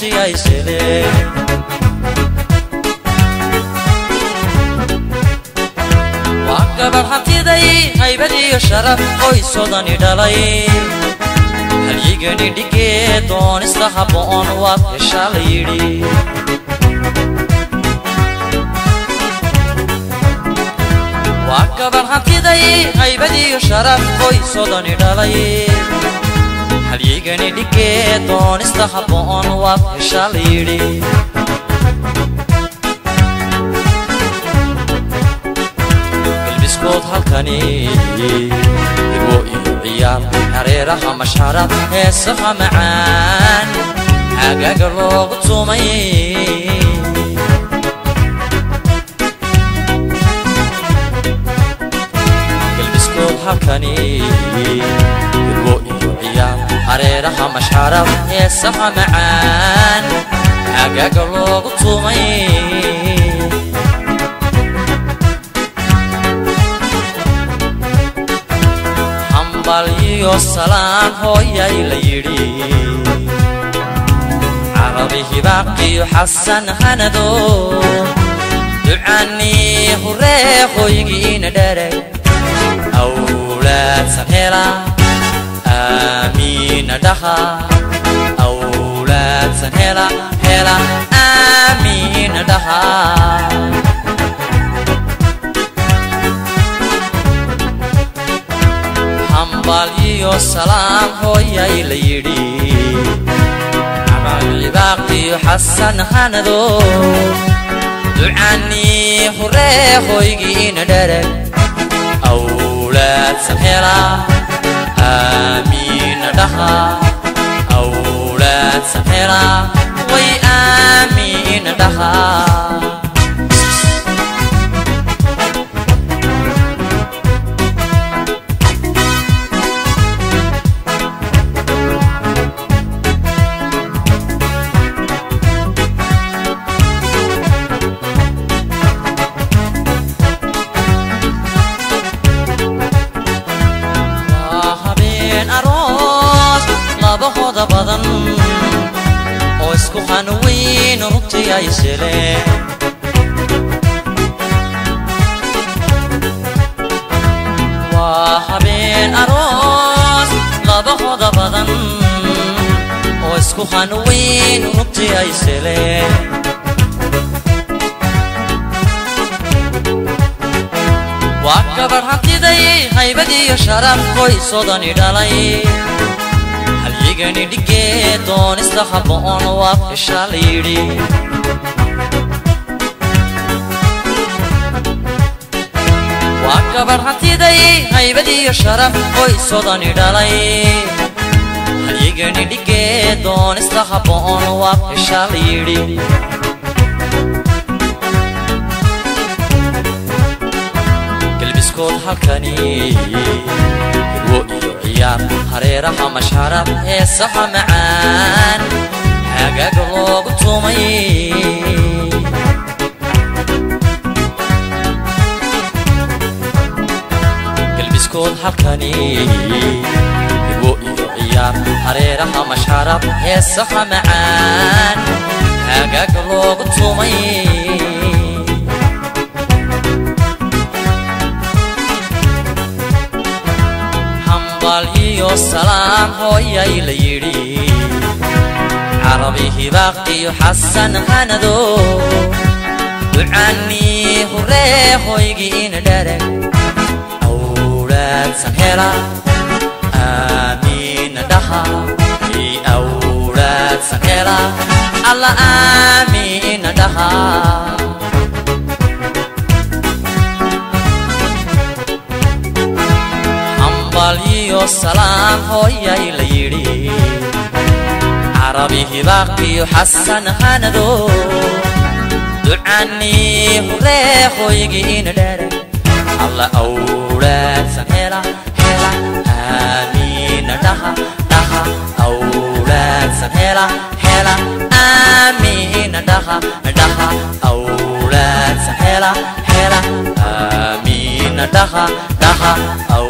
día y se ve. waa gabar hantiday haybad iyo sharaf qoysoodani dhalay halyigani dhigee doonista habboon waad heshaa la yidhi waa gabar hantiday haybad iyo sharaf qoysoodani dhalay halyegani dhigee doonista habboon waad hesha layidhi galbiskood halkani hibo iyo ciyaar hareeraha mashaaraad heesaha macaan xagaaga loogu tumay غيرها مش حرف يسمع معان حاجة قلوب طومي حنباليو السلام هويا يليري عربي باقي حسن هندو دعاني هري خويقين داري أولاد سهيلا آمين دها أولاد سنهلا هلا آمين دها حنباليو سلام هويا يليدي عمال باقي حسن حندو دعاني هوري هويجي ندرك أولاد سنهلا آمين دها أولاد سحرة وي آمين دها sabaabahooda badan oo isku xanuweyn urugtii ay shileen habeen aroos labahooda badan oo isku xanuweyn urugtii ay shileen waa gabar hantiday haybadiiyo sharafkoy sodani dhalay xigani dhigee doonista haboon waab heshaa la yidhi waa gabadh hantiday haybad iyo sharaf oy sodani dhalay xigani dhigee doonista haboon waab heshaa la yidhi gelbiskood halkani الخيار حريرها مشهرة يسحى معان حاجة قلوب تومي قلبي سكون حقني يبوئي عيار حريرها مشهرة يسحى معان حاجة قلوب تومي walaaliyo salaam hooyay la yidhi carabi hibaaqiyo xasan qanado ducaanii huree hoygiina dharag awraadsan hela aamiina dhaha awraadsan hela alla aamiin iyo salaan hooyay la yidhi carabi hibaaqiyo xasan xanado ducanii huree hooygii ina dheere alla awlaadsan hela hela aamiina dhaha dhaha awlaadsan hela hela aamiina dhaha dhaha awlaadsan hela hela aamiina dhaha dhaha aw